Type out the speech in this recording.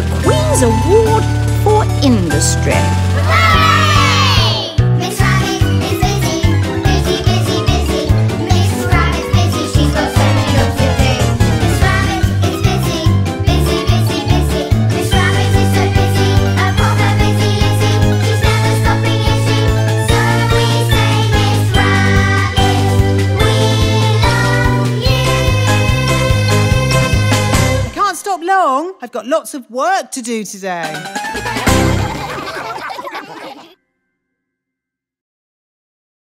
the Queen's Award for Industry. stop long. I've got lots of work to do today.